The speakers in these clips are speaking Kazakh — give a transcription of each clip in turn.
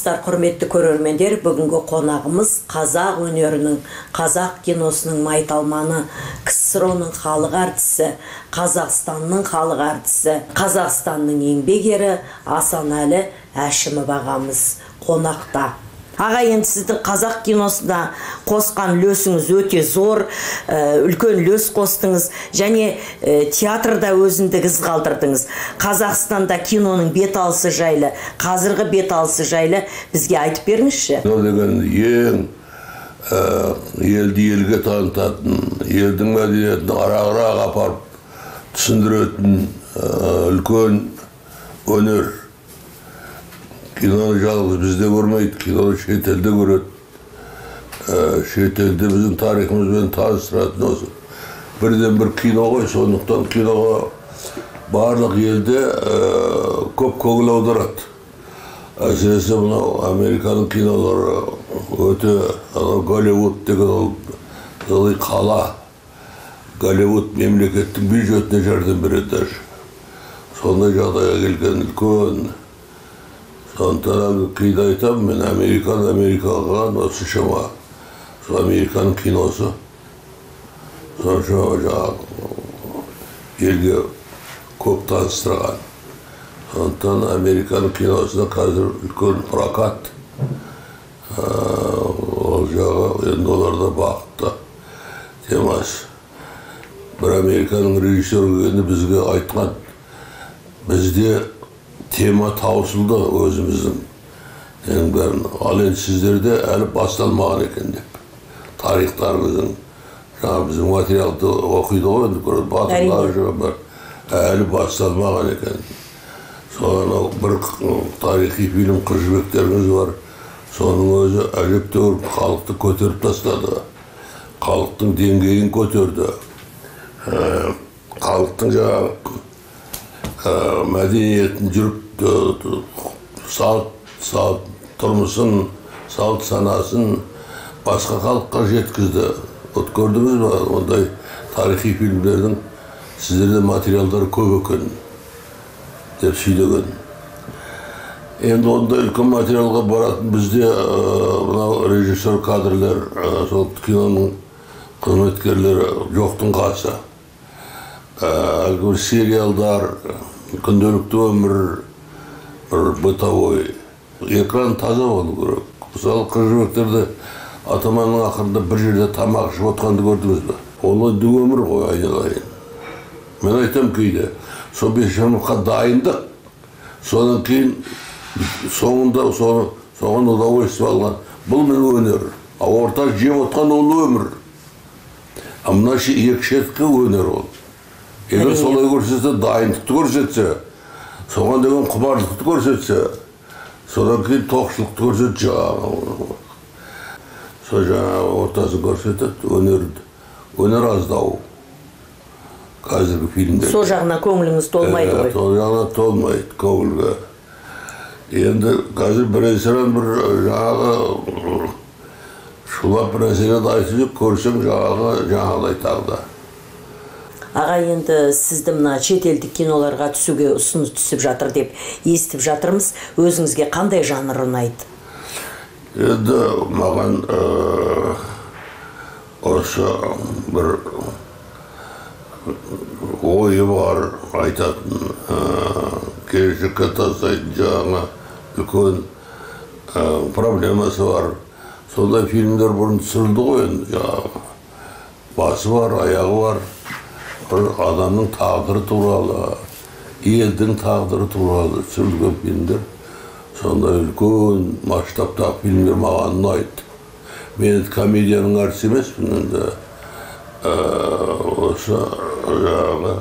армысыздар құрметті көрермендер бүгінгі қонағымыз қазақ өнерінің қазақ киносының майталманы ксро ның халық әртісі қазақстанның халық әртісі қазақстанның еңбек ері асанәлі әшімов ағамыз қонақта. Аға енді сіздің қазақ киносына қосқан үлесіңіз өте зор үлкен үлес қостыңыз және театрда өзіндік із қалдырдыңыз. Қазақстанда киноның бет алысы жайлы қазіргі бет алысы жайлы бізге айтып беріңізші. Кино деген ең елді елге танытатын елдің мәдениетін арағырақ апарып түсіндіретін үлкен өнер. Киноны жалғыз бізде көрмейді киноны шетелде көреді ә, шетелде біздің тарихымызбен таныстыратын осы бірден бір кино ғой сондықтан киноға барлық елде көп көңіл аударады әсіресе мынау американың кинолары өте анау голливуд деген ол целый қала голливуд мемлекеттің бюджетіне жәрдем береді даже сондай жағдайға келген үлкен сондықтан кейде айтамын мен американ америкаға осыншама сол американың киносы соншама жаңағы елге көп таныстырған сондықтан американың киносына қазір үлкен прокат ол жағы енді оларда бақытты темас бір американың келгенде бізге айтқан бізде тема таусылды өзіміздің ненің бәрін ал енді сіздерде әлі басталмаған екен деп тарихтарыңыздың жаңағы біздің материалды оқиды ғой енді батырлар әлі басталмаған екен сол анау бір тарихи фильм қыз жібектеріңіз бар соның өзі әжептәуір халықты көтеріп тастады халықтың деңгейін көтерді халықтың жаңағы мәдениетін жүріп салт салт тұрмысын салт санасын басқа халыққа жеткізді вот көрдіңіз ба ондай тарихи фильмдердің сіздерде материалдары көп екен деп сөйлеген енді ондай үлкен материалға баратын бізде мынау режиссер кадрлер сол киноның қызметкерлері жоқтың қасы әлгі сериалдар күнделікті өмір бір бытовой экран таза болу керек мысалы қыз жібектерде атаманның ақырында бір жерде тамақ ішіп отқанды көрдіңіз ба ол енді өмір ғой айналайын мен айтамын кейде сол бешбармаққа дайындық содан кейін соңында соны соған удовольствие алған. Бұл міне өнер. Ал орта жеп отқан ол өмір. А мына екі шеткі өнер ол. Егер солай көрсетсе дайындықты көрсетсе соған деген құмарлықты көрсетсе содан кейін тоқшылықты көрсетсе жаңағы сол жаңағы ортасын көрсетеді өнерді өнер аздау қазіргі фильмдер сол жағына көңіліңіз толмайды ғой сол жағына толмайды көңілге енді қазір бірен саран бір жаңағы шулап бір нәрселерді айтып жүріп көрсең жаңағы жаңағыдай тағы да аға енді сізді мына шетелдік киноларға түсуге ұсыныс түсіп жатыр деп естіп жатырмыз. Өзіңізге қандай жанр ұнайды? Енді маған осы бір ойы бар айтатын келешекке тастайтын жаңағы үлкен проблемасы бар. Сондай фильмдер бұрын түсірілді ғой енді жаңағы. Басы бар аяғы бар. Бір адамның тағдыры туралы елдің тағдыры туралы түсірілген фильмдер сондай үлкен масштабтағы фильмдер маған ұнайды мен комедияның әртісі емеспін енді осы жаңағы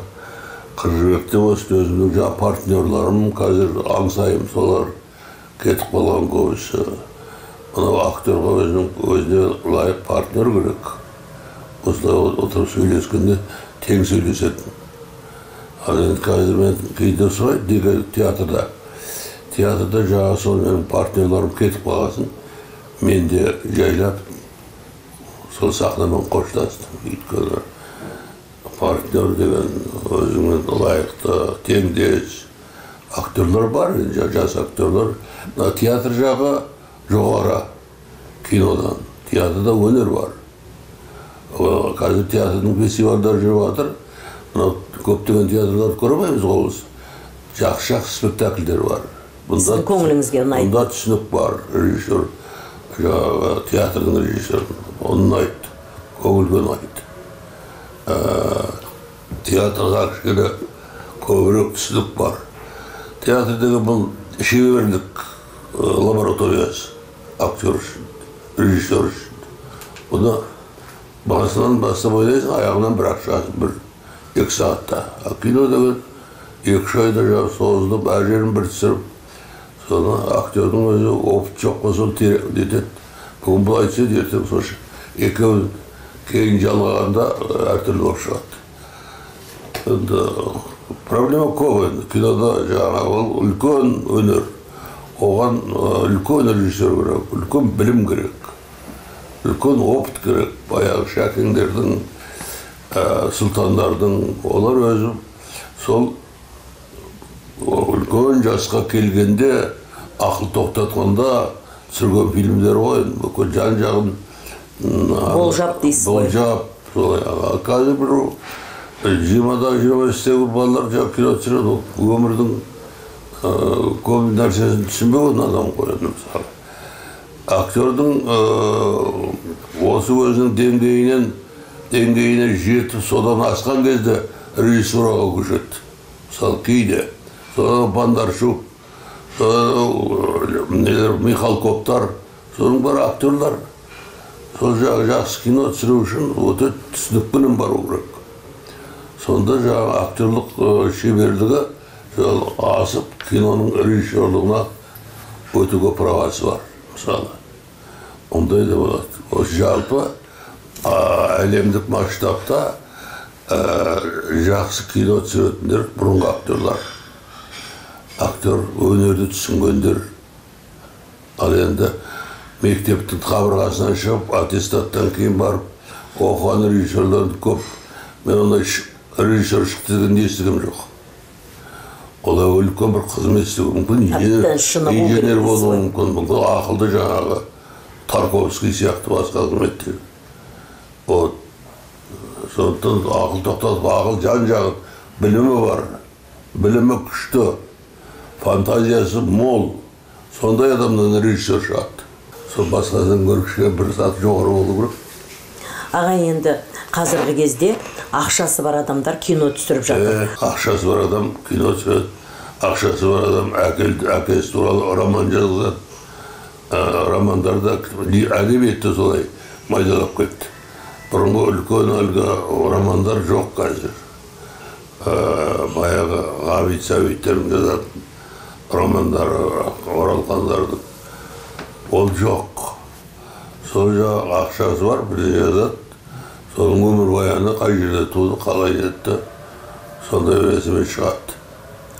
қыз жібекте осы өзімнің жаңағы партнерларым қазір аңсаймын солар кетіп қалған көбісі мынау актерға өзінің өзіне лайық партнер керек осылай отырып сөйлескенде тең сөйлесетін ал енді қазір мен кейде сұрайды театрда? Театрда жаңағы сол менің партнерларым кетіп қалғасын мен де жайлап сол сахнамен қоштастым. Өйткені партнер деген өзіңмен лайықты теңдес актерлар бар енді жа- жас актерлар мына театр жағы жоғары кинодан. Театрда өнер бар. Қазір театрдың фестивальдары жүріп жатыр. Мынау көптеген театрларды көре алмаймыз ғой біз. Жақсы жақсы спектакльдер бар. Бұнда Сіздің көңіліңізге ұнайды. бұнда түсінік бар. Режиссер жаңағы театрдың режиссері оны ұнайды көңілге ұнайды. Ә, театрға кішкене көбірек түсінік бар. Театр деген бұл шеберлік лабораториясы актер үшін режиссер үшін. Бұны басынан бастап ойлайсың аяғынан бір ақ шығасың бір екі сағатта ал кино деген екі үш айда созылып әр жерін бір түсіріп соны актердің өзі опыт жоқ соны тере- нетеді бүгін былай түседі ертең сол екеуін кейін жалғағанда әртүрлі болып шығады енді проблема көп енді кинода жаңағы ол үлкен өнер оған үлкен режиссер керек үлкен білім керек үлкен опыт керек баяғы шәкеңдердің ә, сұлтандардың олар өзі сол үлкен жасқа келгенде ақыл тоқтатқанда түсірген фильмдер ғой енді бүкіл жан жағын Болжап дейсіз ғой. болжап солай қазір бір жиырмадағы жиырма бестегі балалар жаңағы кино түсіреді ол өмірдің көп нәрсесін түсінбеген адам ғой енді мысалы актердің осы өзінің деңгейінен деңгейіне жетіп содан асқан кезде режиссураға көшеді мысалы кейде содан бондарчук нелер михалковтар соның бәрі актерлар сол жағы жақсы кино түсіру үшін өте түсінік білім бару керек сонда жаңағы актерлық шеберлігі асып киноның режиссерлығына көп правасы бар мысалы ондай да болады осы жалпы ә, әлемдік масштабта ә, жақсы кино түсіретіндер бұрынғы актерлар актер өнерді түсінгендер ал енді мектептің қабырғасынан шығып аттестаттан кейін барып оқыған режиссерлер көп мен ондай режиссер шықты дегенді естіген жоқ олар үлкен бір қызмет істеуі мүмкін инженер, болуы мүмкін мүмкін ақылды жаңағы тарковский сияқты басқа қызметтер вот. Сондықтан ақыл тоқтатып ақыл жан жағын білімі бар білімі күшті фантазиясы мол. Сондай адамнан режиссер шығады. Сол басқасынан гөрі кішкене бір саты жоғары болу керек. Аға енді қазіргі кезде ақшасы бар адамдар кино түсіріп жатыр. Ә, ақшасы бар адам кино түсіреді. Ақшасы бар адам әкесі туралы роман жазған ә, романдарда ли- әдебиетте солай майдалап кетті бұрынғы үлкен әлгі романдар жоқ қазір. Ә, баяғы ғабит сәбиттердің жазатын романдары оралхандардың ол жоқ. Сол жағы ақшасы бар бірдеңе жазады. Соның өмірбаяны қай жерде туды қалай нетті сондай резюме шығады.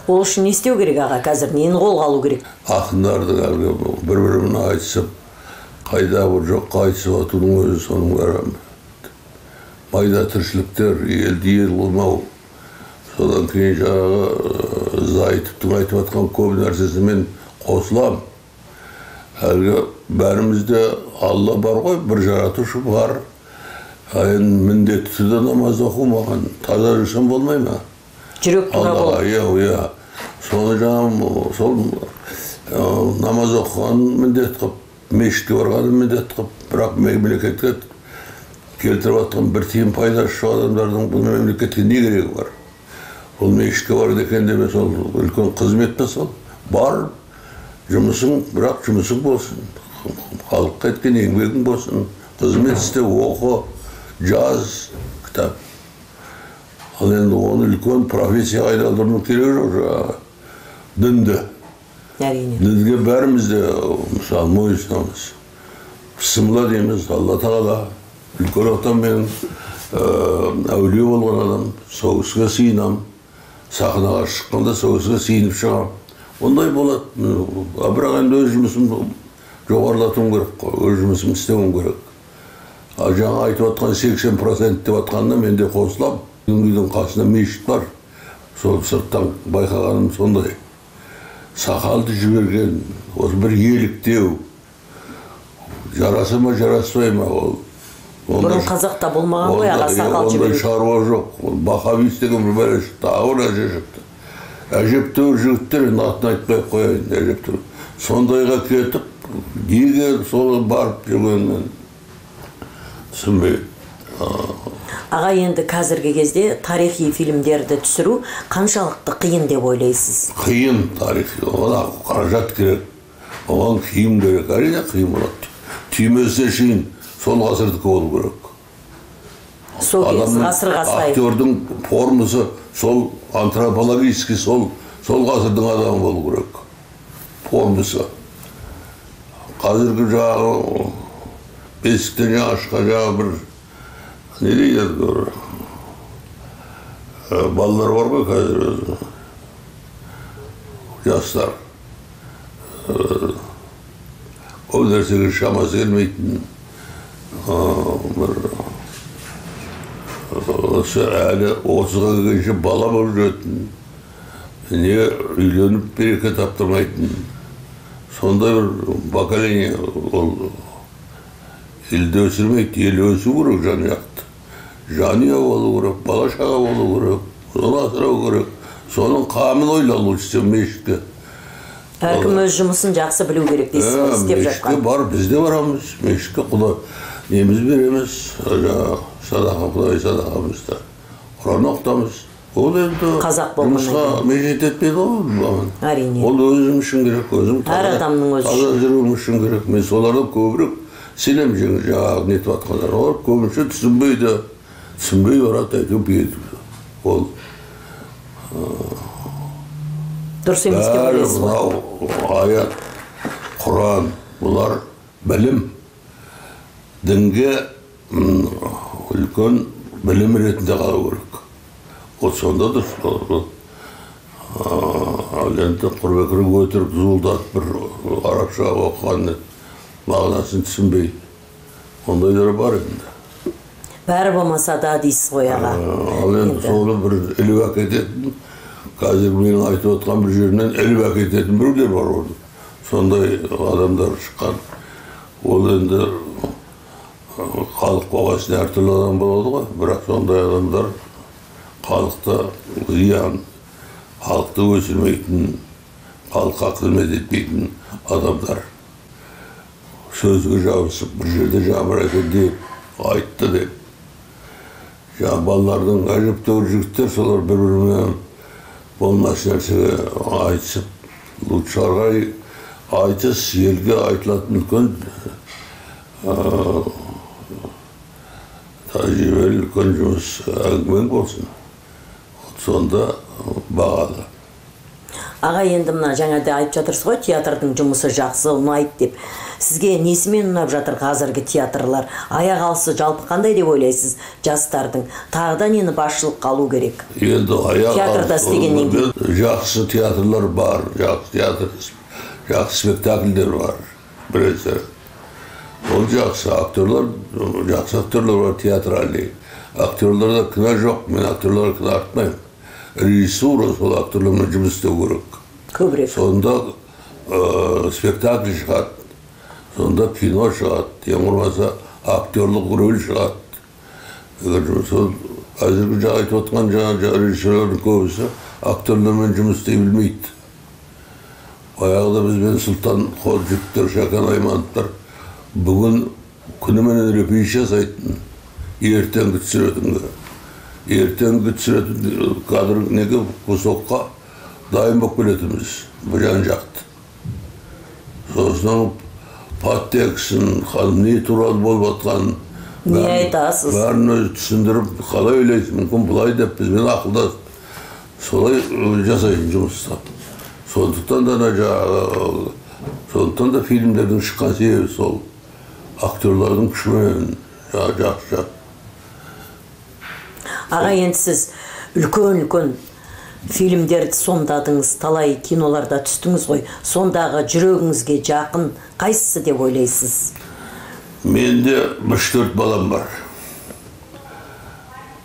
Ол үшін не істеу керек аға? Қазір нені қолға алу керек? Ақындардың әлгі бір бірімен айтысып қайда бір жоққа айтысып жатудың өзі соның бәрі майда тіршіліктер елді ел қылмау содан кейін жаңағы зайытовтың айтып жатқан көп нәрсесімен қосыламын әлгі бәрімізде алла бар ғой бір жаратушы бар. А енді міндетті де намаз оқу маған. Таза жүрсем болмай ма? Жүрек тура иә иә. Соны жаңағы сол ә, намаз оқыған міндет қылып мешітке барғанын міндет қылып бірақ мемлекетке келтіріп жатқан бір тиын пайдасы жоқ адамдардың бұл мемлекетке не керегі бар? Ол мешітке барады екен деп сол үлкен қызмет па сол? Бар жұмысың бірақ жұмысың болсын. Халыққа еткен еңбегің болсын. Қызмет істе оқы жаз кітап. Ал енді оны үлкен профессияға айналдырудың керегі жоқ жаңағы. Дінді әрине дінге бәріміз де мысалы мойынсынамыз бісмілла дейміз алла тағала үлкен атам менің ә, әулие болған адам сол кісіге сыйынамын сахнаға шыққанда сол кісіге сиынып шығамын ондай болады а бірақ енді өз жұмысымды жоғарылатуым керек қой өз жұмысымды істеуім керек ал жаңа айтып жатқан сексен процент деп жатқанына мен де қосыламын үйдің қасында мешіт бар сол сырттан байқағаным сондай сақалды жіберген. Осы бір еліктеу жараса ма жараспай ма ол? Бұрын қазақта болмаған ғой аға сақал ондай жіберу. шаруа жоқ. Ол бақабис деген бір бәле шықты. Ауыр әже шықты әжептәуір жігіттер енді атын айтпай ақ қояйын әжептәуір. Сондайға кетіп неге солай барып жүргенін түсінбеймін аға енді қазіргі кезде тарихи фильмдерді түсіру қаншалықты қиын деп ойлайсыз? Қиын тарих оған қаражат керек. Оған киім керек. Әрине қиын болады. Түймесіне шейін сол ғасырдікі болу керек. Сол ғасырға сай. актердің формасы сол антропологический сол сол ғасырдың адамы болу керек. Формасы. Қазіргі жаңағы бесіктен жаңа шыққан жаңағы бір не дейді әлгі бір ә, балалар бар ғой қазір өзі жастар ол нәрсеге шамасы келмейтін бір осы әлі отызға келгенше бала болып жүретін не үйленіп береке таптырмайтын сондай бір поколение ол елді өсірмейді ел өсу керек жан жақты жанұя болу керек бала шаға болу керек соны асырау керек соның қамын ойла лучше мешітке әркім өз жұмысын жақсы білу керек дейсіз ғой істеп мешітке жатқан бар біз де барамыз мешітке құда неміз береміз жаңағы садақа құдай садақамызды құран оқытамыз ол енді Қазақ жұмысқа мешіт етпейді ғой маған әрине ол өзім үшін керек өзім Әр адамның өзі таза жүруім үшін керек мен солардан көбірек сенемін жаңағы нетіп жатқандар олар көбінше түсінбейді барады әйтеуір бет ол дұрыс емес деп ойлайсыз ғой мынау аят құран бұлар білім дінге үлкен білім ретінде қалу керек ол сонда дұрыс ол ал енді құрбекірі өтірік зуылдатып бір арабша оқыған мағынасын түсінбей ондайлар бар енді бәрі болмаса да дейсіз ғой аға ал енді соны бір іліп әкететін қазір менің айтып отқан бір жерімнен іліп әкететін біреулер бар оны сондай адамдар шыққан ол енді халық болғасын әртүрлі адам болады ғой бірақ сондай адамдар халықта зиян халықты өсірмейтін халыққа қызмет етпейтін адамдар сөзге жабысып бір жерде жамыр екен деп айтты деп жаңағы балалардың әжептәуір жігіттер солар бір бірімен болмас нәрсеге айтысып лучше ары айтыс елге айтылатын үлкен тәжірибелі үлкен жұмыс әңгімең болсын сонда бағалы аға енді мына жаңа да айтып жатырсыз ғой театрдың жұмысы жақсы ұнайды деп. Сізге несімен ұнап жатыр қазіргі театрлар? Аяқ алысы жалпы қандай деп ойлайсыз жастардың? Тағы да нені басшылыққа алу керек. Енді аяқ Театрда істегеннен кейін. жақсы театрлар бар жақсы театр жақсы спектакльдер бар біресе ол жақсы актерлар жақсы актерлар бар театральный. Актерларда кінә жоқ мен актерларға кінә артпаймын. Режиссура сол актерлармен жұмыс істеу керек. Көбірек сонда ә, спектакль шығады. Сонда кино шығады. Ең болмаса актерлық рөл шығады. Сол қазіргі жаңа айтып отқан жаңа режиссерлердің көбісі актерлермен жұмыс істей білмейді. Баяғыда бізбен сұлтан жігіттер шәкен аймановтар бүгін күніменен репетиция жасайтын ертеңгі түсіретінге ертеңгі түсіретін кадр неге кусокқа дайын болып келетінбіз бір жан жақты сосын подтекстін не туралы болып жатқанын Не айтасыз? бәрін өзі түсіндіріп қалай ойлайсың мүмкін былай деп бізбен ақылдасып солай жасайтын жұмысты сондықтан да ана жаңағы сондықтан да фильмдердің шыққан себебі сол актерлардың күшімен жақсы жақсы аға енді сіз үлкен үлкен фильмдерді сомдадыңыз талай киноларда түстіңіз ғой. Сондағы жүрегіңізге жақын қайсысы деп ойлайсыз? Менде үш төрт балам бар.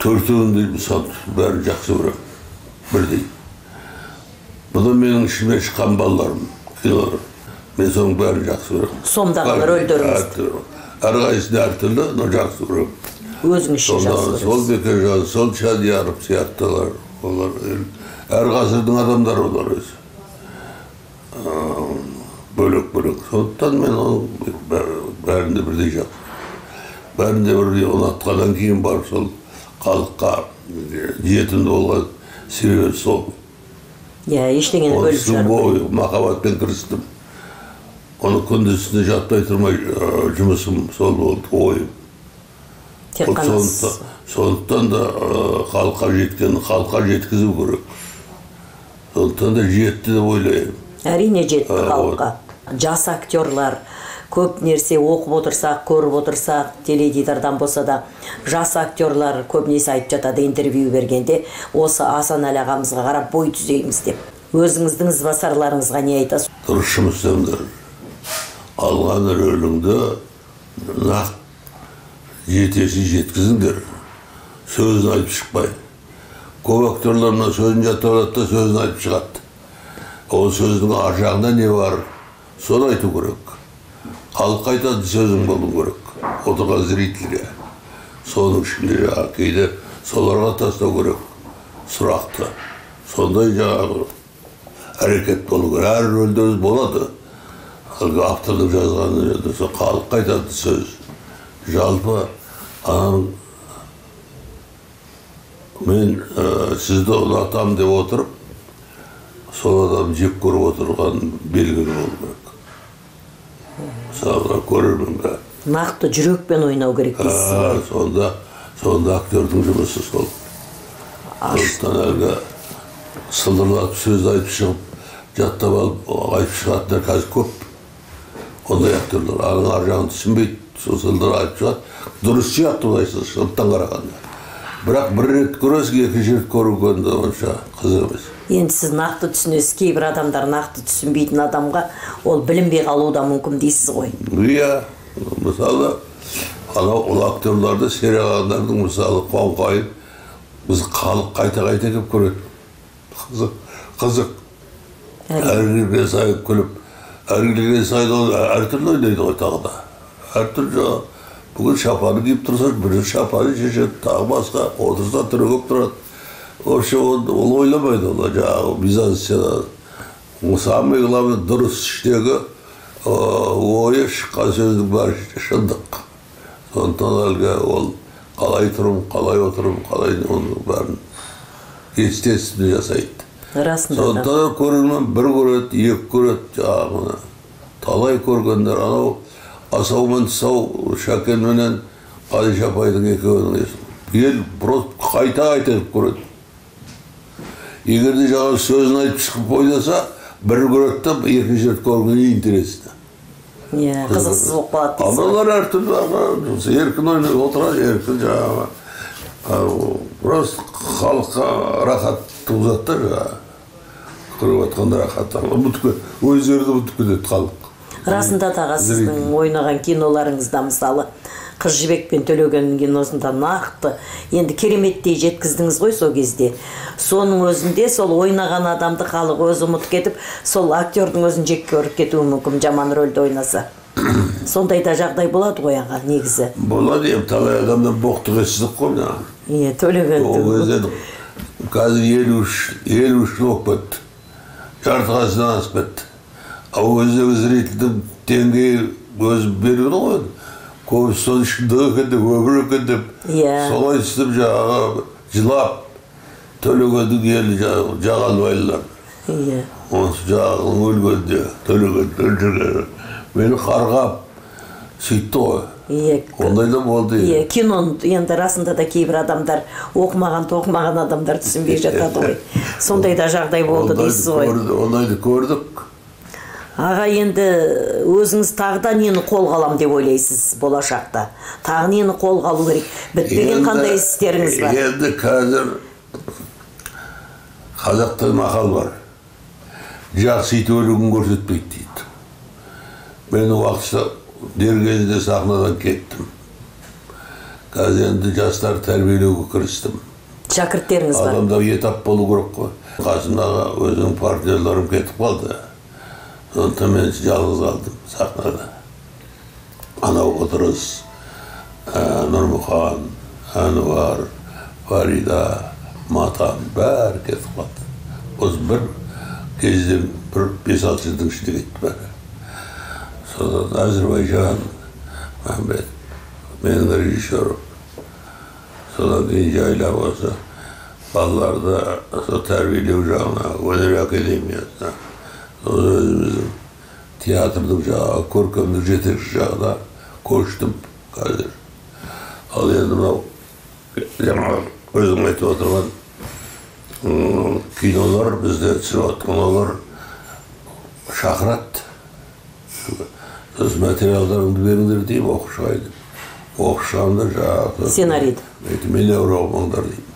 Төртеуін де мысалы бәрін жақсы көремін бірдей. Бұл менің ішімнен шыққан балаларым кинолар. Мен соның бәрін жақсы көремін. Сомдаған Бәрін- рөлдеріңіз әртүрлі. әрқайсысын әртүрлі но жақсы көремін. Өзіңізше жақсы сонда сол бекежан сол шадияров сияқтылар олар әр ғасырдың адамдары олар өзі бөлек бөлек сондықтан мен оның бә- бәрін де бірдей жақтым бәрін де бірдей ұнатқаннан кейін барып сол халыққа жетімді болған себебі сол иә ештеңені бөліп жармай бойы махаббатпен кірістім оны күндіз түні жатпай тұрмай жұмысым сол болды ойым тек қана сондықтан, да ә, халыққа жеткен халыққа жеткізу керек. Сондықтан да жетті деп ойлаймын. Әрине жетті Ә, халыққа. Жас актерлар көп нәрсе оқып отырсақ көріп отырсақ теледидардан болса да жас актерлар көбінесе айтып жатады интервью бергенде осы асан әлі ағамызға қарап бой түзейміз деп. Өзіңіздің ізбасарларыңызға не айтасыз? Дұрыс жұмыс істеңдер алған рөліңді нақ жетесін жеткізіңдер сөзін айтып шықпай көп актерлар мына сөзін жаттап да сөзін айтып шығады ол сөздің ар жағында не бар соны айту керек халыққа айтатын сөзің болу керек отырған зрительге соның ішінде жаңағы кейде соларға тастау керек сұрақты сондай жаңағы әрекет болу керек әр рөлде болады әлгі автордың жазған халыққа айтатын сөз жалпы ананың мен ә, сізді ұнатамын деп отырып сол адам жек көріп отырған белгілі болу керек. Мысалға көрерменге нақты жүрекпен ойнау керек дейсіз. Сонда сонда актердің жұмысы сол. Сондықтан әлгі сылдырлатып сөз айтып шығып жаттап алып айтып шығатындар қазір көп. Ондай актерлар аның ар жағын түсінбейді. Сылдыр айтып шығады дұрыс сияқты былайша шындықтан қарағанда. Бірақ бір рет көресің екінші рет көргенде онша қызық емес. Енді сіз нақты түсінесіз кейбір адамдар нақты түсінбейтін адамға ол білінбей қалуы да мүмкін дейсіз ғой. Иә мысалы анау ұлы актерларды сериалдардың мысалы қоңқайып біз халық қайта қайта келіп көреді. Қызық қызық. Әр келген сайын күліп әр келген сайын ол әртүрлі ойнайды ғой тағы да. Әртүрлі бүгін шапаны киіп тұрса бірі шапанын шешеді тағы басқа отырса түрегеп тұрады вообще ол, ойламайды ол жаңағы мизансцена самый главный дұрыс іштегі ойы шыққан сөздің бәрі шындық сондықтан әлгі ол қалай тұрым қалай отырым қалай оның бәрін естественно жасайды расында да сондықтан көрермен бір көреді екі көреді жаңағы талай көргендер анау асау мен тұсау шәкен менен қадиша апайдың екеуінің несі ел просто қайта қайта келіп көреді. Егер де жаңағы сөзін айтып шығып ойнаса бір көреді да екінші рет көргенде интересно иә қызықсыз болып қалады дейсіз ғой аналар әртүрлі еркін ойнап отырады еркін жаңағы просто халыққа рахат туғызады да жаңағы көріп жатқанда рахат. Өздері де ұмытып кетеді халық. Расында да аға сіздің ойнаған киноларыңызда мысалы қыз жібек пен төлегеннің киносында нақты. Енді кереметтей жеткіздіңіз ғой сол кезде. Соның өзінде сол ойнаған адамды халық өзі ұмытып кетіп сол актердің өзін жек көріп кетуі мүмкін жаман рөлді ойнаса. Сондай да жағдай болады ғой аға негізі. Болады енді талай адамдар боқтық ессіздік қой мына. Иә ол төлеген кезде қазір елу үш елу үш жыл болып кетті. Жарты ғасырдан асып кетті. Ал ол кездегі зрительдің деңгейі өзі белгілі ғой көбісі соның ішінде екен деп өмір екен деп Иә. солай істеп жаңағы жылап төлегеннің елі жаңағы жағалбайлар иә осы жағының өлгенде төлеген өлтірген мені қарғап сөйтті ғой иә ондай да болды иә киноны енді расында да кейбір адамдар оқымаған тоқымаған адамдар түсінбей жатады ғой сондай да жағдай болды дейсіз ғой ондайды көрдік аға енді өзіңіз тағы да нені қолға алам деп ойлайсыз болашақта? Тағы нені қолға алу керек? Бітпеген Енді- қандай істеріңіз бар? енді қазір қазақта мақал бар. Жақсы ит өлігін көрсетпейді дейді. Мен уақытша дер кезінде сахнадан кеттім. Қазір енді жастар тәрбиелеуге кірістім. Шәкірттеріңіз бар. Адамда етап болу керек қой. Қасымдағы өзінің партнерлерім кетіп қалды. Сондықтан мен жалғыз қалдым сахнада анау отырыс ә, нұрмұхан әнуар фарида матан бәрі кетіп қалды осы бір кезде бір бес алты жылдың ішінде кетті бәрі содан әзірбайжан махамбет менің режиссерім содан кейін жайлап осы балаларды сол тәрбиелеу жағына өнер академиясына театрдың жаңағы көркемдік жетекші жағына көштім қазір ал енді мынау жаңағы өзің айтып отырған кинолар бізде түсіп жатқан олар шақырады сосын материалдарыңды беріңдер деймін оқып шығайын деп оқып шығамын да жаңағы Сценарийді. Айтты миллион оқымаңдар деймін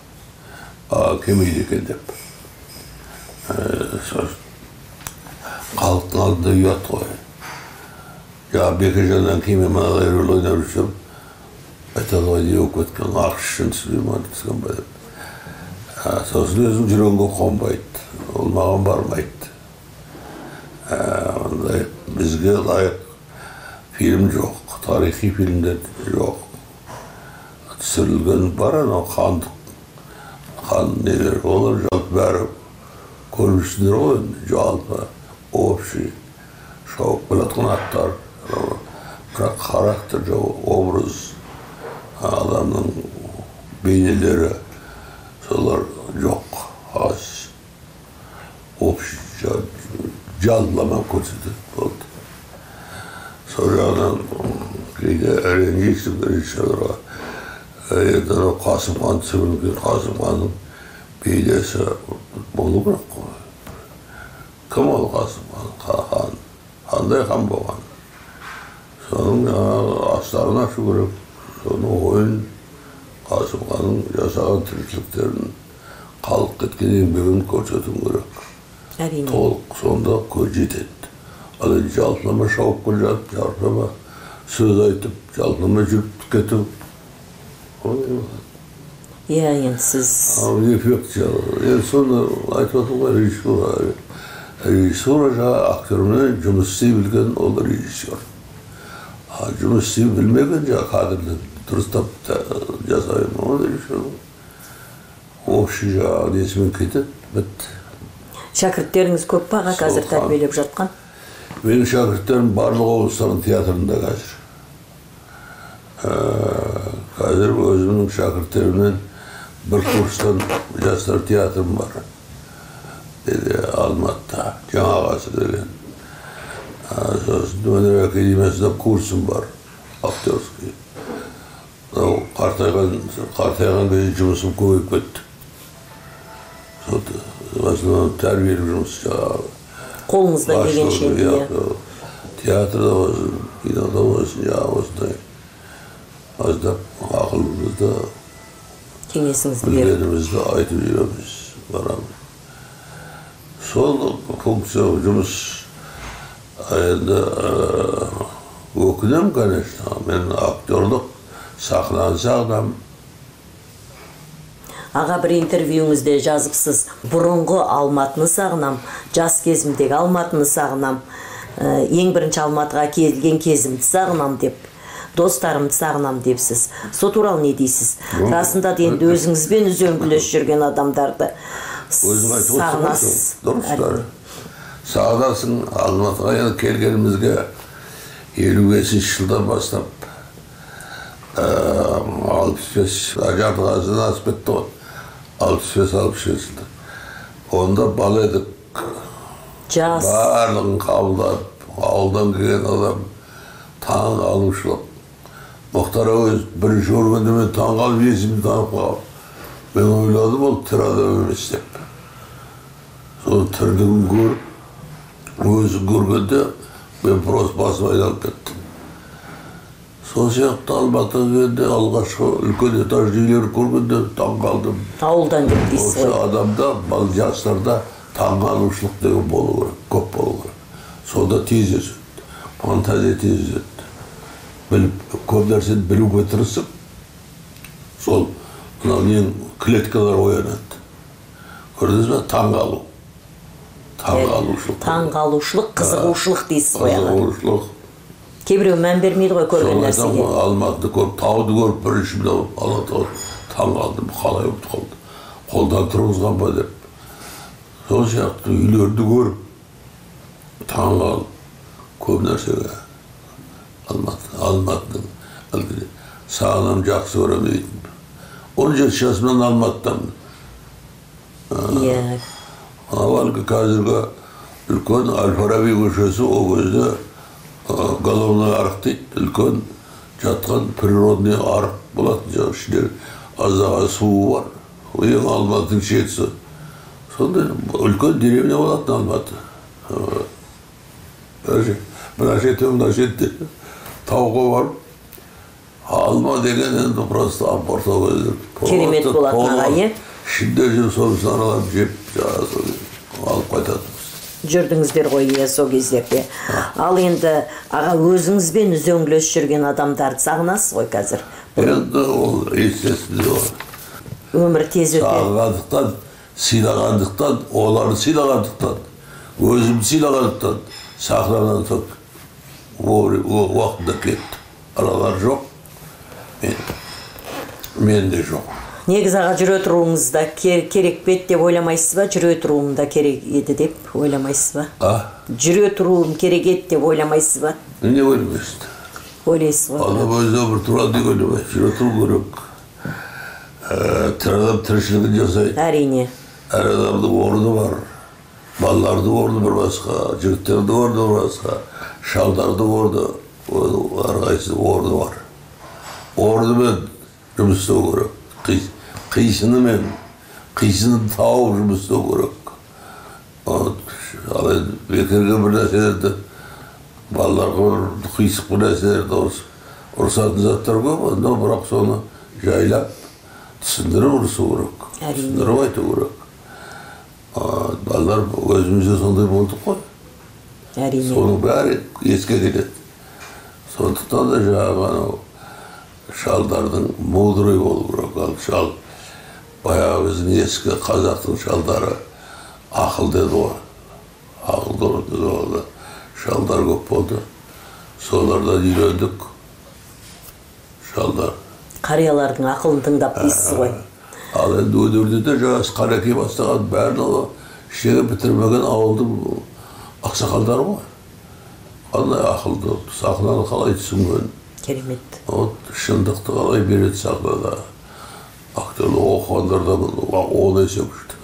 а келмейді екен деп халықтың алдында ұят қой жаңағы бекежаннан кейін мен мынадай рөл ойнап жүрсем айтады ғой не болып кеткен ақш үшін ма түскен ба деп сосын өзім жүрегімге қонбайды ол маған бармайды ондай бізге лайық фильм жоқ тарихи фильмдер жоқ түсірілген бар анау хандық хан нелер олар жалпы бәрі көрмішсіңдер ғой енді жалпы общий шауып келатқан аттар бірақ характер жоқ образ адамның бейнелері солар жоқ аз общий жа- жалпылама көрсетеді болды сол жағынан кейде ренжисің режиссерға енді анау қасымхан түсірілген қасымханның бейнесі болу керек қой кім ол қасымхан Қа- хан қандай хан болған соның жаңағы астарын ашу керек соның ойын қасымханның жасаған тіршіліктерін халық кеткен еңбегін көрсету керек әрине толық сонда көз жетеді ал енді жалпылама шауып келе жатып жалпылама сөз айтып жалпылама жүріп кету иә енді сіз эффект енді соны айтып отырмын ғой режиссура режиссура жаңағы актермен жұмыс істей білген ол режиссер а жұмыс істей білмеген жаңағы кадрды дұрыстап та- жасай ол режиссер общий жаңағы несімен кетеді бітті шәкірттеріңіз көп па аға қазір тәрбиелеп жатқан менің шәкірттерім барлық облыстардың театрында қазір қазір өзімнің шәкірттерімнен бір курстан жастар театрым бар деді алматыда жаңа ғасыр деген Ә, сосын өнер академиясында курсым бар актерский мынау қартайған қартайған кезде жұмысым көбейіп кетті сол в основном тәрбиелік жұмыс жаңағы қолыңыздан келгенше Başladı, иә yaptı. Tiyatroda olsun, kinoda olsun, ya olsun. Azdap akılımızda, кеңесіңізді беріп bilgilerimizde айтып жүреміз, барамыз. Сол функция жұмыс енді өкінемін, конечно, мен актерлық сахнаны сағынамын. аға бір интервьюңізде жазыпсыз бұрынғы алматыны сағынам жас кезімдегі алматыны сағынам ең бірінші алматыға келген кезімді сағынам деп достарымды сағынам депсіз. Сол туралы не дейсіз? Расында да енді өзіңізбен үзеңгілес жүрген адамдарды Өзің айтып отырсың дұрыстар. Сағынасың Алматыға енді келгенімізге елу бесінші жылдан бастап алпыс бес жарты ғасырдан асып кетті ғой. алпыс бес алпыс жеті жылда. Онда бала едік. Жас. Барлығын қабылдап ауылдан келген адам таң алушылық мұхтар әуезов бірінші көргенде мен таң қалып есімді танып қалып мен ойладым ол тірі адам емес деп сол тірлігін көріп өзін көргенде мен просто басым айналып кеттім сол сияқты алматыға келгенде алғашқы үлкен этажды үйлерді көргенде таң қалдым ауылдан деп дейсіз осы адамда бал жастарда таңғалушылық деген болу керек көп болу керек сонда тез өседі фантазия тез өседі біліп көп нәрсені білуге тырысып сол мынау ең клеткалар оянады көрдіңіз ба таңғалу таңғалушылық таңғалушылық қызығушылық дейсіз ғой қызығушылық кейбіреу мән бермейді ғой көрген нәрсеге алматыны көріп тауды көріп бірінші мынау алатау таң қалдым қалай болып қалды қолдан тұрғызған ба деп сол сияқты үйлерді көріп таң қалып көп нәрсеге алматы алматының әлгі сағынам жақсы жеті жасымнан алматыдамын иә анау әлгі қазіргі үлкен әл фараби көшесі ол кезде головной арық дейді үлкен жатқан природный арық болатын жаңағы ішінде аздаған суы бар ең алматының шетісі сондай үлкен деревня болатын алматы мына жер- мына тауға барып алма деген енді просто кезде Керемет болатын аға, иә? ішінде жүріп сонысын аралап жеп жаңағы алып қайтатынбыз жүрдіңіздер ғой иә сол кездерде ал енді аға өзіңізбен үзеңгілес жүрген адамдарды сағынасыз ғой қазір енді ол естественно ол өмір тез өтеді сағынғандықтан сыйлағандықтан оларды сыйлағандықтан өзімді сыйлағандықтан сахнадан уақытында кетті аралар жоқ мен менде жоқ негізі аға жүре тұруыңыз да ке- керек пе еді деп ойламайсыз ба жүре тұруым да керек еді деп ойламайсыз ба а жүре тұруым керек еді деп ойламайсыз ба не ойлайсың ойлайсыз ғой адам өзі өмір туралы деп ойламайды жүре тұру керек тірі адам тіршілігін жасайды әрине әр адамның орны бар балалардың орны бір басқа жігіттердің орны бір басқа шалдардың орны оның әрқайсысының орны бар орнымен жұмыс істеу керек Қи- қисынымен қисынын тауып жұмыс істеу керек ал енді бекерге бір нәрселерді балаларға бір қисық бір нәрселерді ұрыс- ұрысатын заттар көп но бірақ соны жайлап түсіндіріп ұрысу керек түсіндіріп айту керек балалар өзіміз де сондай болдық қой әрине соның бәрі еске келеді сондықтан да жаңағы анау шалдардың мудрый болу керек ал шал баяғы біздің ескі қазақтың шалдары ақылды еді ғой ақылды шалдар көп болды солардан үйрендік шалдар қариялардың ақылын тыңдап дейсіз ғой ал енді өнерде де жаңағы қареки бастаған ол ештеңе бітірмеген ауылдың ақсақалдары ғой. Қандай ақылды сахнаны қалай түсінген? Керемет. Вот шындықты қалай береді сахнада актерлер оқығандардан он есе күшті.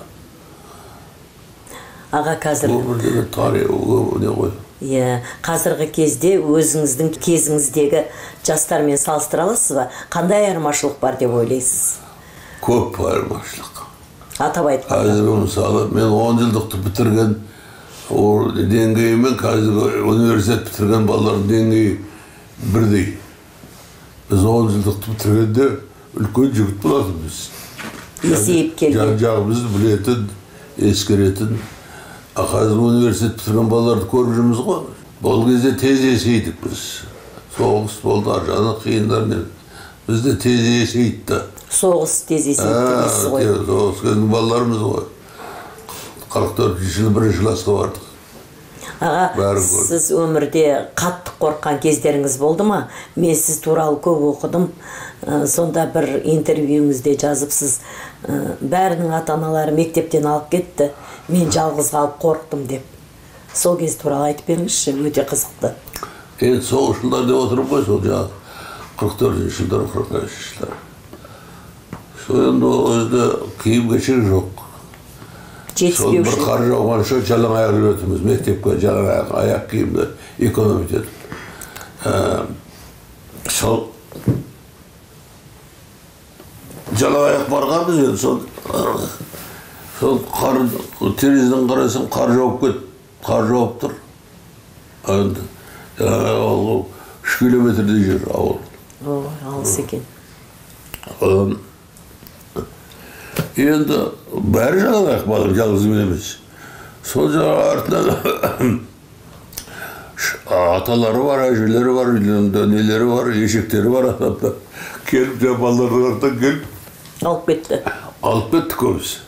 Аға қазір өмір деген тарих не ғой? Иә қазіргі кезде өзіңіздің кезіңіздегі жастармен салыстыра аласыз ба? Қандай айырмашылық бар деп ойлайсыз? Көп айырмашылық атап айтқанда қазіргі мысалы мен он жылдықты бітірген ол деңгейі мен қазіргі университет бітірген балалардың деңгейі бірдей біз он жылдықты бітіргенде үлкен жігіт болатынбыз есейіп жан келген жағымызды білетін ескеретін а қазір университет бітірген балаларды көріп жүрміз ғой ол кезде тез есейдік біз соғыс болды аржаны қиындармен біз де тез есейдік та соғыс тез есейіп дейсіз ғой. соғыс кездің балаларымыз ғой. Қырық төртінші жылы бірінші классқа бардық. Аға сіз өмірде қатты қорыққан кездеріңіз болды ма? Мен сіз туралы көп оқыдым. Ә, сонда бір интервьюіңізде жазыпсыз. Ә, бәрінің ата аналары мектептен алып кетті. Мен жалғыз қалып қорықтым деп. Сол кез туралы айтып беріңізші өте қызықты. Енді соғыс жылдар деп отырмын ғой сол жаңағы қырық төртінші жылдар қырық бесінші жылдар сол енді ол киім кешек жоқ сол бір жетіспеушілік қар жауғанша жалаң аяқ жүретінбіз мектепке жалаң аяқ аяқ киімді экономить етіп сол жалаң аяқ барғанбыз енді сол сол қар терезеден қарасам қар жауып кетті қар жауып тұр енді ауыл үш километрдей жер ауыл алыс екен енді бәрі жалаң аяқ балам жалғыз мен емес. Сол жаңағы артынан аталары бар әжелері бар нелері бар ешектері бар атамда келіп жаңағы балалардың артынан келіп алып кетті. алып кеттік көбісі.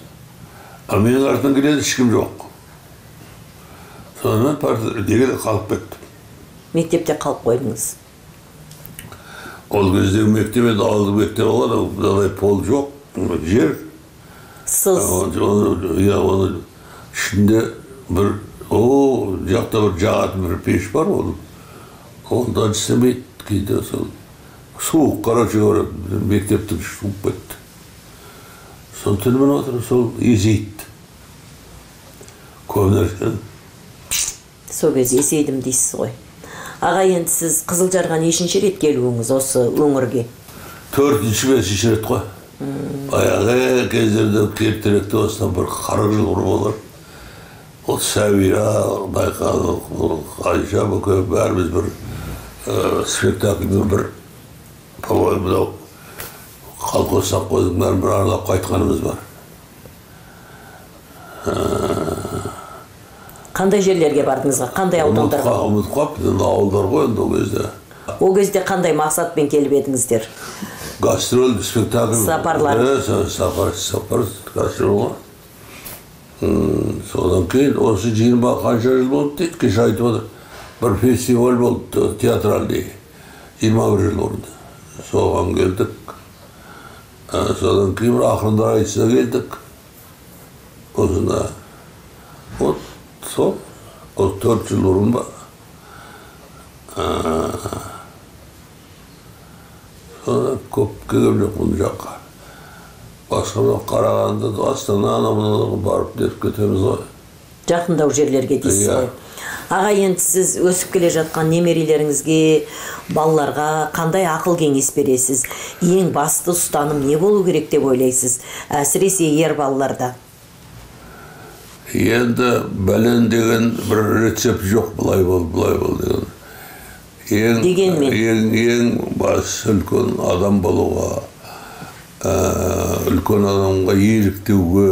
Ал менің артынан келеді ешкім жоқ. Сонымен деген қалып кеттім мектепте қалып қойдыңыз. Ол кездегі мектеп енді ауылдық мектеп болған пол жоқ жер. Сыз оны- оны- иә оның ішінде бір о жақта бір жағатын бір пеш бар ол онда істемейді кейде сол суық короче говоря мектептің іші суып кетті соны түнімен отырып сол есейді көп нәрсені сол кезде есейдім дейсіз ғой аға енді сіз қызылжарға нешінші рет келуіңіз осы өңірге төртінші бесінші рет қой баяғы кездерде ертеректе осыдан бір қырық жыл бұрын болар. Ол сәбира байқадық ол айша бүке бәріміз бір ә, спектакльмен бір по моему мынау колхоз совхоздың бәрін бір аралап қайтқанымыз бар. Қандай жерлерге бардыңыз қандай аудандарға ұмытып қалыппын енді ауылдар ғой енді ол кезде. Ол кезде қандай мақсатпен келіп едіңіздер? Гастроль спектакль Сапарлар. Сапар сапар гастроль ғой содан кейін осы жиырма қанша жыл болды дейді кеше айтып отыр бір фестиваль болды театральный жиырма бір жыл бұрын соған келдік содан кейін бір ақындар айтысына келдік осында вот сол осы төрт жыл бұрын ба содан көп келгем жоқ бұл жаққа басқа мынау қарағанды астана анау мынау барып нетіп кетеміз ғой жақындау жерлерге дейсіз Иә. ғой аға енді сіз өсіп келе жатқан немерелеріңізге балаларға қандай ақыл кеңес бересіз? Ең басты ұстаным не болу керек деп ойлайсыз? Әсіресе ер балаларда. Енді бәлен деген бір рецепт жоқ былай бол былай бол деген. Ең Дегенмен? ең ең басты үлкен адам болуға ә, үлкен адамға еліктеуге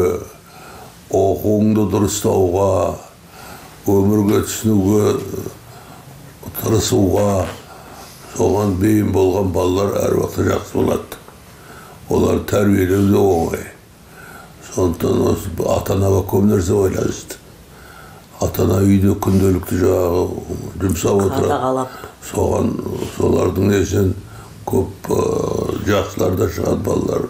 оқуыңды дұрыстауға өмірге түсінуге тырысуға соған бейім болған балалар әр уақытта жақсы болады олар тәрбиелеу де оңай сондықтан осы ата анаға көп нәрсе ойланысты ата ана үйде күнделікті жаңағы жұмсап отырады қадағалап соған солардың несінен көп жақсылар да шығады балалар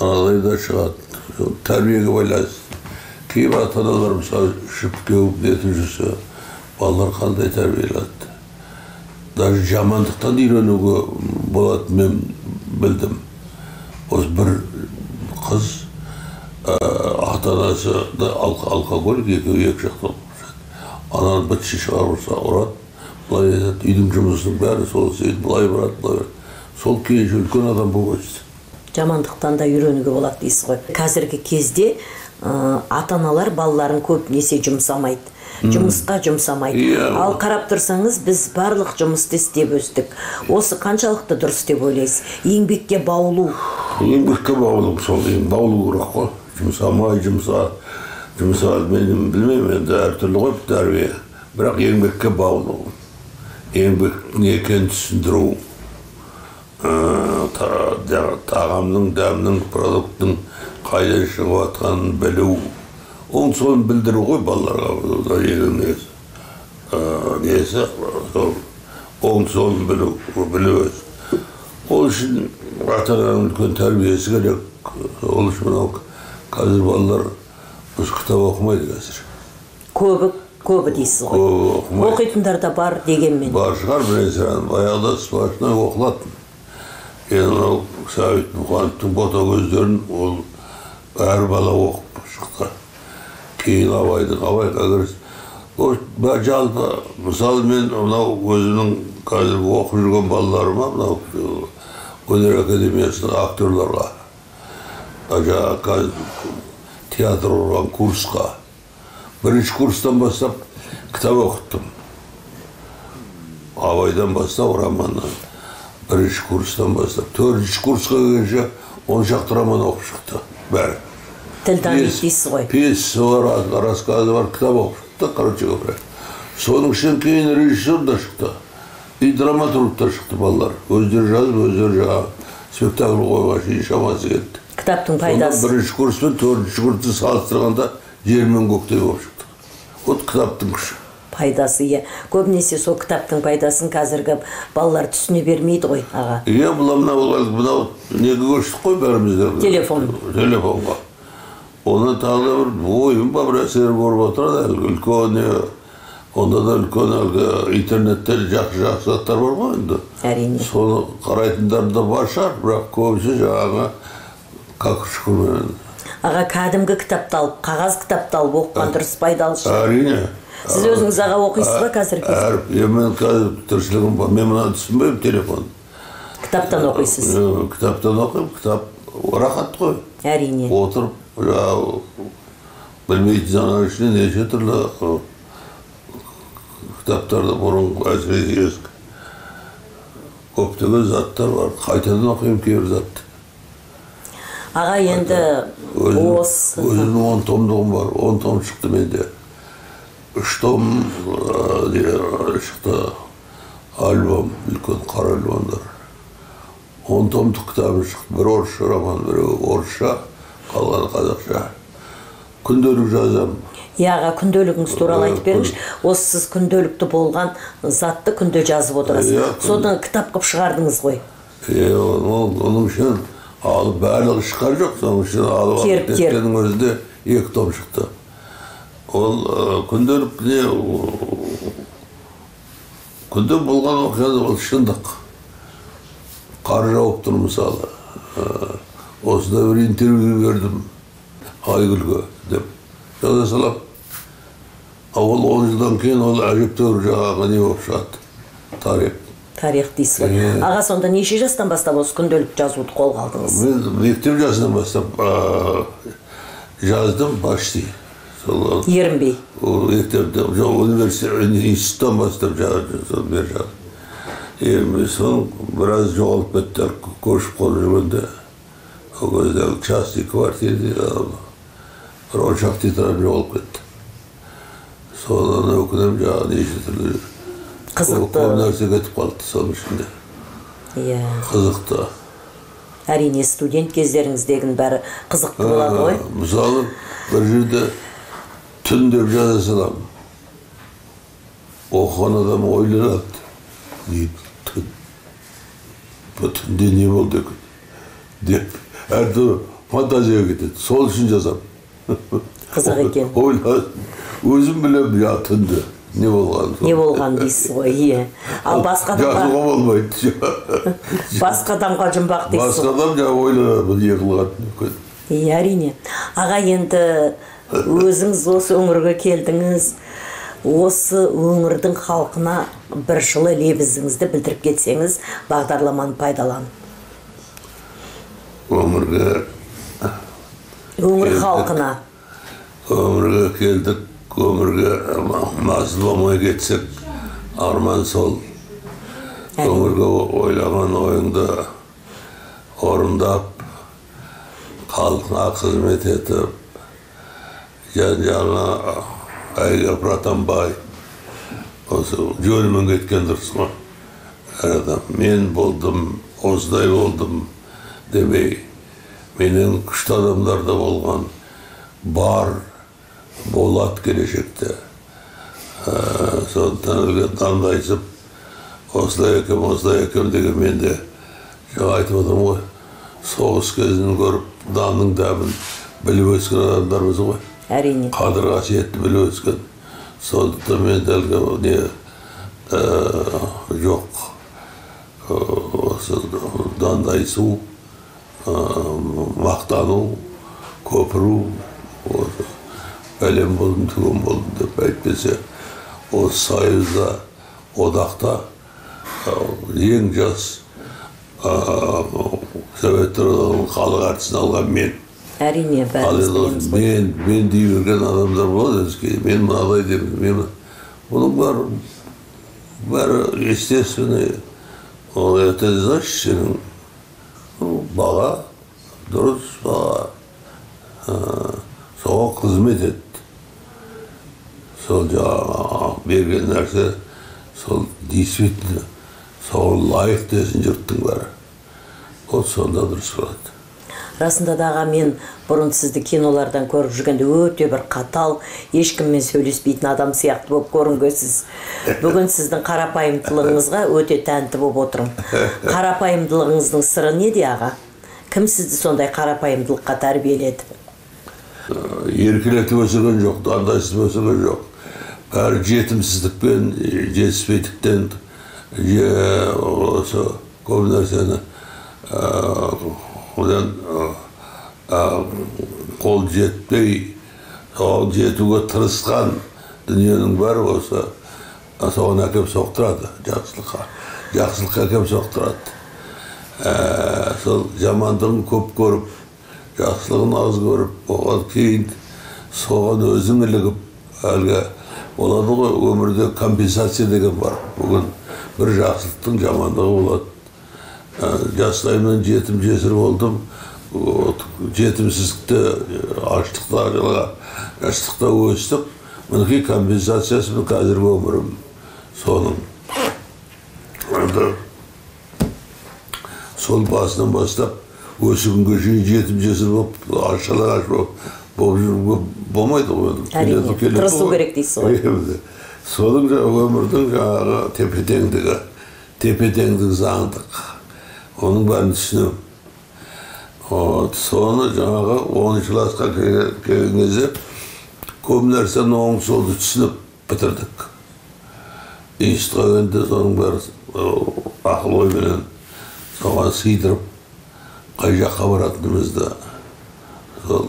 анадай да шығады тәрбиеге байланысты кейбір ата аналар мысалы ішіп кеуіп нетіп жүрсе балалар қандай тәрбие даже жамандықтан үйренуге болады мен білдім осы бір қыз ә, ата анасы алкоголик екеуі екі жақта ананы бітші шығарса ұрады былай айтады үйдің жұмысының бәрі сол істейді былай барады былай барады сол кейін үлкен адам болып өсті жамандықтан да үйренуге болады дейсіз ғой қазіргі кезде ә, ата аналар балаларын көбінесе жұмсамайды жұмысқа жұмсамайды Иә. ал қарап тұрсаңыз біз барлық жұмысты істеп өстік осы қаншалықты дұрыс деп ойлайсыз еңбекке баулу еңбекке баулу сол баулу керек қой жұмсамай жұмса жұмса мен білмеймін енді әртүрлі ғой тәрбие бірақ еңбекке баулу еңбектің екенін түсіндіру тағамның дәмнің продукттың қайдан шығып жатқанын білу оның соны білдіру ғой балаларға Ол несі сол оң солын білу білу ол үшін ата ананың үлкен тәрбиесі керек ол үшін мынау қазір балалар біз кітап оқымайды қазір. Көбі көбі дейсіз ғой. Көбі оқымайды. оқитындар да бар дегенмен. Бар шығар бірен саран баяғыда сплошной оқылатын. Енді мынау сәбит мұқановтың ботагөздерін ол әр бала оқып шықты. Кейін абайдың абайға кіріс ол ба- жалпы мысалы мен мынау өзімнің қазіргі оқып жүрген балаларыма мынау өнер академиясының актерларға театр құрған курсқа бірінші курстан бастап кітап оқыттым абайдан бастап романнан бірінші курстан бастап төртінші курсқа келгенше он шақты роман оқып шықты бәрі тіл дамиды дейсіз ғой пьеса бар рассказы бар кітап оқып шықты короче говоря соның ішінен кейін режиссер да шықты и драматург та шықты балалар өздері жазып өздері жаңағы спектакль қойған шейін шамасы келді кітаптың сонда пайдасы бірінші курс пен төртінші курсты салыстырғанда жер мен көктей болып шықты вот кітаптың күші пайдасы иә көбінесе сол кітаптың пайдасын қазіргі балалар түсіне бермейді ғой аға иә мына мынау мынау неге көштік қой бәріміз де Телефон. телефонға оны тағы да бір ойым бар бір әсер болып отырады әлгі үлкен онда да үлкен әлгі интернетте жақсы жақсы заттар бар ғой енді әрине соны қарайтындар да бар шығар бірақ көбісі жаңағы аға кәдімгі кітапты алып қағаз кітапты алып оқыған дұрыс пайдалы шығар. әрине. Сіз өзіңіз аға оқисыз ба қазіргі кезде? мен қазір тіршілігім мен мынаны түсінбеймін телефон. Кітаптан оқисыз? кітаптан оқимын кітап рахат қой. Әрине. Отырып жаңағы білмейтін заман ішінде неше түрлі кітаптарда бұрын әсіресе ескі көптеген заттар бар. Қайтадан оқимын кейбір затты. Аға енді осы өзімнің он томдығым бар он том шықты менде. Үш том не, шықты альбом үлкен қара альбомдар. Он томдық кітабым шықты бір орысша роман біреуі орысша қалғаны қазақша. Күнделік жазамын иә аға күнделігіңіз туралы айтып беріңізші. осы сіз күнделікті болған затты күнде жазып отырасыз. Иә, соны кітап қылып шығардыңыз ғой. Ол оның үшін алып барлығы шыққан жоқ соның үшін алып алып кеткеннің өзінде екі том шықты ол ы, күнделік не ы, күнде болған оқиға ол шындық қар жауып тұр мысалы осындай бір интервью бердім айгүлге деп жаза саламын а ол он жылдан кейін ол әжептәуір жаңағы не болып шығады тарих тарих дейсіз ғой. Аға сонда неше жастан бастап осы күнделік жазуды қолға алдыңыз? Мен мектеп жасынан бастап жаздым почти сол ерінбей. мектепте жоқ университет институттан бастап жаздым сол бері жаздым. Соң біраз жоғалып кетті көшіп қонып жүргенде. Ол кезде частный квартира бір он шақты тетрадь жоғалып кетті. Содан өкінемін жаңағы неше түрлі қызықты көп нәрсе кетіп қалды соның ішінде иә қызықты әрине студент кездеріңіздегінің бәрі қызықты болады ғой мысалы бір жерде түн деп жаза саламын оқыған адам ойланады не түн бұл түнде не болды екен деп әртүрлі фантазияға кетеді сол үшін жазамын Қызық екен. ойласын өзім білемін я түнде не болғанын не болған дейсіз ғой иә. Ал басқа адамға жазуға болмайды. Басқа адамға жұмбақ дейсіз басқа адам жаңағы ойланады бұл не қылған иә әрине. Аға енді өзіңіз осы өңірге келдіңіз. Осы өңірдің халқына бір жылы лебізіңізді білдіріп кетсеңіз бағдарламаны пайдаланып. Өмірге өңір халқына. Өмірге келдік. Өмірге мазы болмай кетсек арман сол өмірге ойлаған ойыңды орындап халқыңа қызмет етіп жан жағыңа әйгеріп атанбай осы жөнімен кеткен дұрыс қой әр адам мен болдым осындай болдым демей менен күшті адамдар да болған бар болады келешекте сондықтан әлгі дандайсып осылай екем осылай екем деген мен де жаңа айтып отырмын ғой соғыс кезін көріп нанның дәмін біліп өскен адамдармыз ғой әрине қадір қасиетті біліп өскен сондықтан мен әлгі не жоқ осы дандайсу мақтану көпіру осы бәлем болдым түгім болдым деп әйтпесе осы союзда одақта ең жас советтер одағының халық әртісін алған мен әрине бәріміз мен мен дей берген адамдар болады мен мынадай деп мен бұның бәрі бәрі естественный ол это значит сенің баға дұрыс баға соған қызмет ет сол жаңағы берген нәрсе сол действительно соған лайық десін жұрттың бәрі вот сонда дұрыс болады расында да аға мен бұрын сізді кинолардан көріп жүргенде өте бір қатал ешкіммен сөйлеспейтін адам сияқты болып көрінгенсіз. Бүгін сіздің қарапайымдылығыңызға өте тәнті болып отырмын. Қарапайымдылығыңыздың сыры неде аға? Кім сізді сондай қарапайымдылыққа тәрбиеледі? Еркелетіп өсірген жоқ дандайсыз өсірген жоқ бәрі жетімсіздікпен жетіспейтіктен же- осы көп нәрсені одан қол жетпей соған жетуге тырысқан дүниенің бәрі осы соған әкеп соқтырады жақсылыққа жақсылыққа әкеп соқтырады сол жамандығын көп көріп жақсылығын аз көріп оған кейін соған өзің ілігіп әлгі болады ғой өмірде компенсация деген бар бүгін бір жақсылықтың жамандығы болады. Ә, жастайымнан жетім жесір болдым. Жетімсіздікте аштықта жылға аштықта өстік. Мінекей компенсациясы міне қазіргі өмірім соның. Енді сол басынан бастап осы күнге шейін жетім жесір болып аш жалаңаш болып болып жүруге болмайды ғой Келеді- келеді тырысу керек дейсіз ғой. Соның жаңағы өмірдің жаңағы тепе теңдігі тепе теңдік заңдық оның бәрін түсінемін вот соны жаңағы оныншы классқа келген кезде көп нәрсені оң солды түсініп бітірдік институтқа келгенде соның бәрі ақыл ойменен соған сыйдырып қай жаққа баратынымызды сол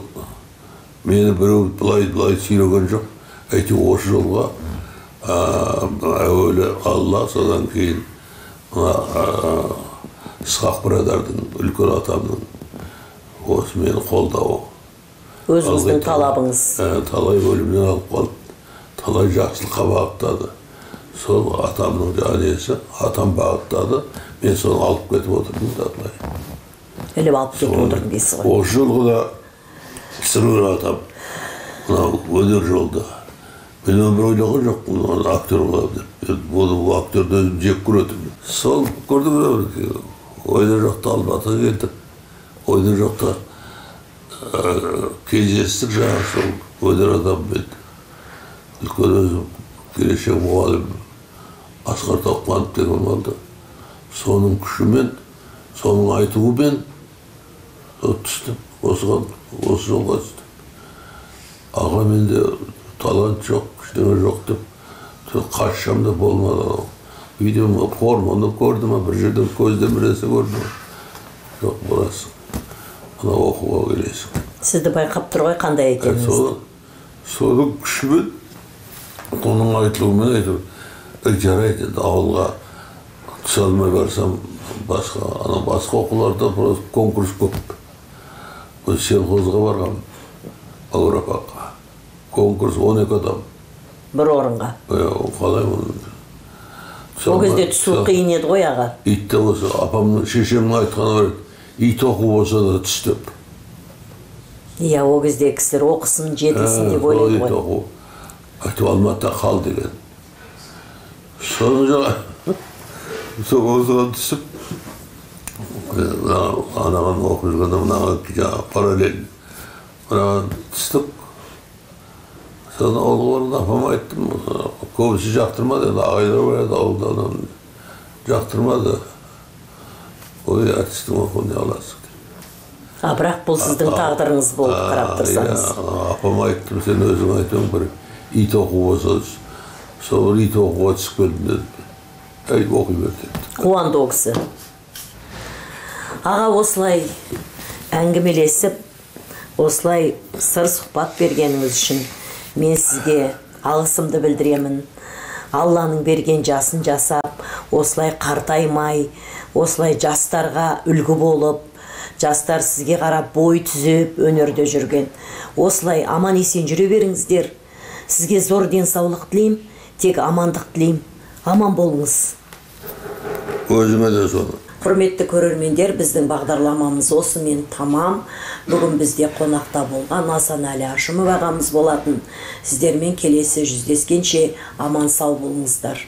мені біреу былай былай сүйреген жоқ әйтеуір осы жолға әуелі алла содан кейін мына ысқақ бірадардың үлкен атамның осы мені қолдауы өзіңіздің талабыңыз. Ә, талай өлімнен алып қалды. Талай жақсылыққа бағыттады сол атамның несі атам бағыттады. Мен соны алып кетіп отырдым да былай. Іліп алып кетіп отырдым дейсіз ғой. осы жолғы да кісірөр атам мынау өнер жолда мен өмір ойлаған жоқпын оны актер боламын деп бұл актерді өзім жек көретінмін сол көрдіңіз бе ойда жоқта алматыға келдік ойда жоқта кездестік жаңағы сол өнер адамымен үлкен өзім келешек мұғалім асқар тоқманов деген болды соның күшімен соның айтуымен түстім осыған осы жолға түстім аға менде талант жоқ ештеңе жоқ деп қашсам да болмады үйде м- форманы көрдім бір жерден көзден бір нәрсе көрдім жоқ боласың мына оқуға келесің сізді байқап тұр ғой қандай екеніңізді соның соның күшімен оның айтылуымен әйтеуір «Ей, жарайды енді ауылға түсе алмай барсам басқа ана басқа оқуларда просто конкурс көп осы селхозға барғанмын агропакқа конкурс он екі адам бір орынға қалай түсе ол кезде түсу қиын еді ғой аға ит те болса апамның шешемнің айтқаны бар еді ит оқу болса да түс деп иә ол кезде кісілер оқысын жетілсін деп ойлайды ғой оқу әйтеуір алматыда қал деген соны сол осыған түсіп анаған оқып жүргенде мынаған жаңағы параллель мынаған түстік соны барғанда апама айттым көбісі жақтырмады енді ағайлар бар еді ауылда ананы жақтырмады ой әртістің оқуын не аласың а бірақ бұл сіздің тағдырыңыз болып қарап тұрсаңыз. апама айттым сен өзің айтуың бір ит оқу болса сол ит оқуға түсіп келдім деді әй оқи бер деді қуанды ол кісі. Аға осылай әңгімелесіп осылай сыр сұхбат бергеніңіз үшін мен сізге алғысымды білдіремін. Алланың берген жасын жасап осылай қартаймай осылай жастарға үлгі болып жастар сізге қарап бой түзеп өнерде жүрген. Осылай аман есен жүре беріңіздер. Сізге зор денсаулық тілеймін тек амандық тілеймін аман болыңыз. Өзіме де соны құрметті көрермендер біздің бағдарламамыз осымен тамам. Бүгін бізде қонақта болған асанәлі әшімов ағамыз болатын. Сіздермен келесі жүздескенше аман сау болыңыздар.